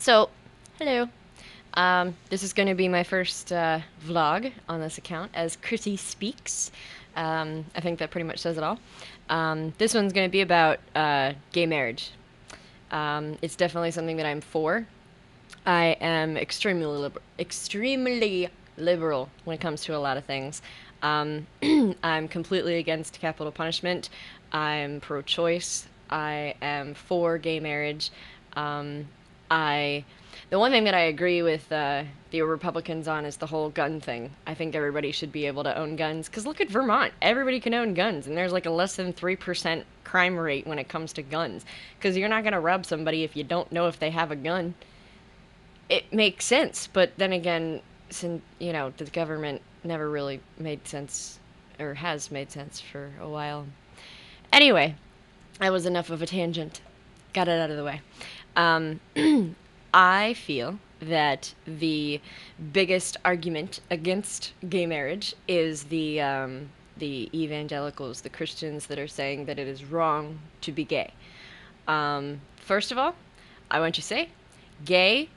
So, hello. Um, this is going to be my first uh, vlog on this account as Krissie Speaks. Um, I think that pretty much says it all. Um, this one's going to be about uh, gay marriage. Um, it's definitely something that I'm for. I am extremely liber- extremely liberal when it comes to a lot of things. Um, I'm completely against capital punishment. I'm pro-choice. I am for gay marriage. Um, I the one thing that I agree with uh, the Republicans on is the whole gun thing. I think everybody should be able to own guns because look at Vermont. Everybody can own guns, and there's like a less than three percent crime rate when it comes to guns. Because you're not gonna rob somebody if you don't know if they have a gun. It makes sense, but then again, since you know the government never really made sense or has made sense for a while. Anyway, that was enough of a tangent. Got it out of the way. Um, I feel that the biggest argument against gay marriage is the um, the evangelicals, the Christians that are saying that it is wrong to be gay. Um, first of all, I want you to say, gay,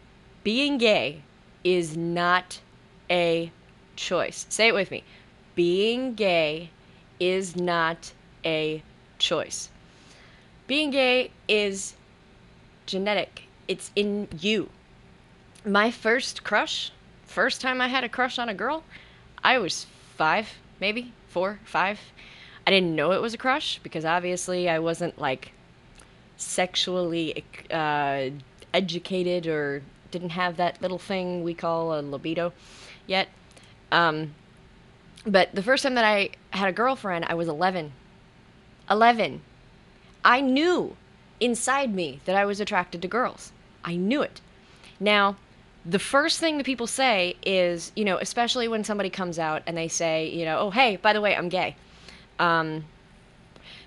being gay, is not a choice. Say it with me. Being gay is not a choice. Being gay is genetic it's in you. My first crush, first time I had a crush on a girl, I was five, maybe four, five. I didn't know it was a crush because obviously I wasn't like sexually uh, educated or didn't have that little thing we call a libido yet. Um, but the first time that I had a girlfriend, I was 11. 11. I knew inside me that I was attracted to girls. I knew it. Now, the first thing that people say is, you know, especially when somebody comes out and they say, you know, oh, hey, by the way, I'm gay. Um,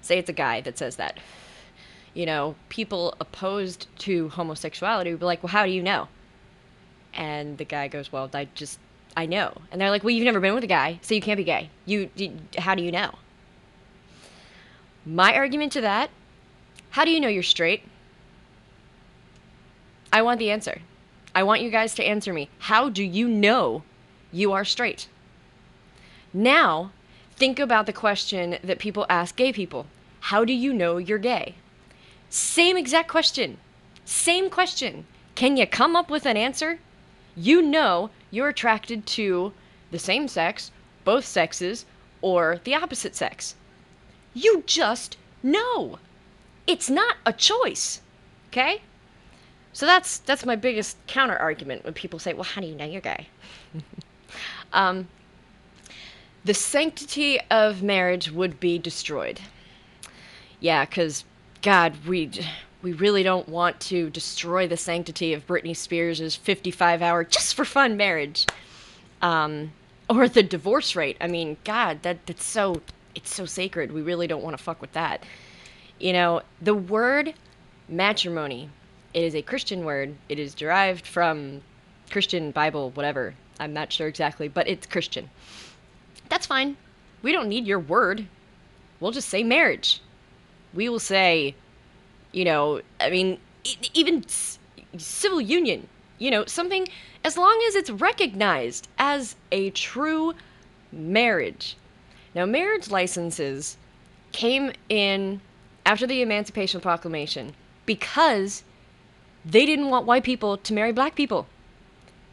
say it's a guy that says that. You know, people opposed to homosexuality would be like, well, how do you know? And the guy goes, well, I just, I know. And they're like, well, you've never been with a guy, so you can't be gay. You, you how do you know? My argument to that how do you know you're straight? I want the answer. I want you guys to answer me. How do you know you are straight? Now, think about the question that people ask gay people How do you know you're gay? Same exact question. Same question. Can you come up with an answer? You know you're attracted to the same sex, both sexes, or the opposite sex. You just know. It's not a choice. Okay? So that's that's my biggest counter argument when people say, "Well, how do you know you're gay?" um, the sanctity of marriage would be destroyed. Yeah, because God, we we really don't want to destroy the sanctity of Britney Spears' 55-hour just for fun marriage, um, or the divorce rate. I mean, God, that that's so it's so sacred. We really don't want to fuck with that. You know, the word matrimony, it is a Christian word. It is derived from Christian Bible, whatever. I'm not sure exactly, but it's Christian. That's fine. We don't need your word. We'll just say marriage. We will say, you know, I mean, even civil union, you know, something as long as it's recognized as a true marriage. Now, marriage licenses came in after the Emancipation Proclamation because they didn't want white people to marry black people.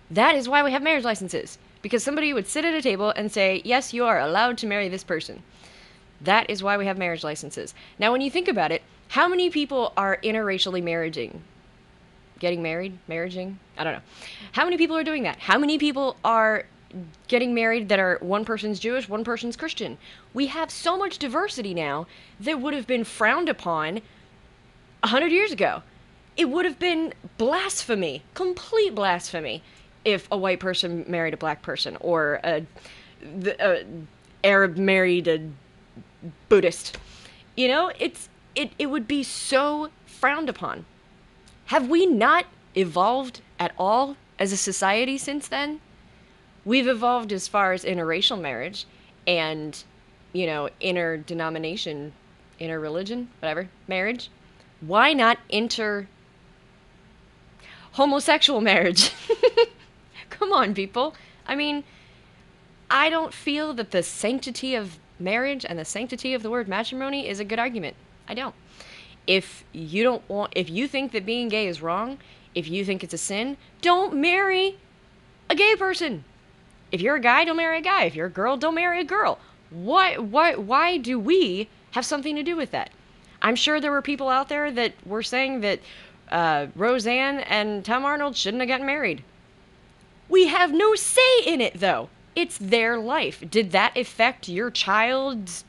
That is why we have marriage licenses. Because somebody would sit at a table and say, Yes, you are allowed to marry this person. That is why we have marriage licenses. Now, when you think about it, how many people are interracially marrying? Getting married? Marrying? I don't know. How many people are doing that? How many people are getting married that are one person's Jewish, one person's Christian. We have so much diversity now that would have been frowned upon a hundred years ago. It would have been blasphemy, complete blasphemy, if a white person married a black person or a, a Arab married a Buddhist. You know, it's it it would be so frowned upon. Have we not evolved at all as a society since then? We've evolved as far as interracial marriage and you know interdenomination interreligion whatever marriage why not inter homosexual marriage. Come on, people. I mean, I don't feel that the sanctity of marriage and the sanctity of the word matrimony is a good argument. I don't. If you don't want, if you think that being gay is wrong, if you think it's a sin, don't marry a gay person. If you're a guy, don't marry a guy. If you're a girl, don't marry a girl. Why, why, why do we have something to do with that? I'm sure there were people out there that were saying that uh, Roseanne and Tom Arnold shouldn't have gotten married. We have no say in it, though. It's their life. Did that affect your child's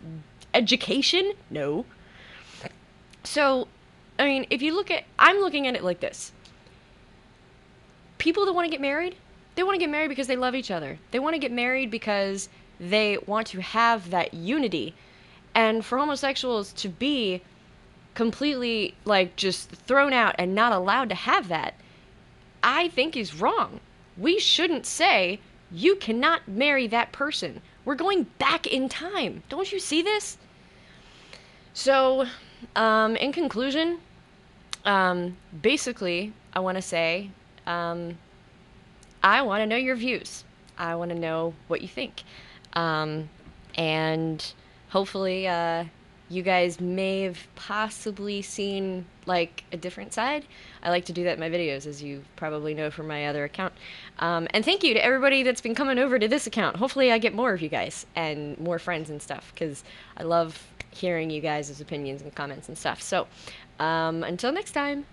education? No. So, I mean, if you look at, I'm looking at it like this people that want to get married, they want to get married because they love each other. They want to get married because they want to have that unity. And for homosexuals to be completely like just thrown out and not allowed to have that, I think is wrong. We shouldn't say, you cannot marry that person. We're going back in time. Don't you see this? So, um, in conclusion, um, basically, I want to say um, I want to know your views. I want to know what you think. Um, and hopefully, uh, you guys may have possibly seen like a different side. I like to do that in my videos, as you probably know from my other account. Um, and thank you to everybody that's been coming over to this account. Hopefully, I get more of you guys and more friends and stuff because I love hearing you guys' opinions and comments and stuff. So, um, until next time.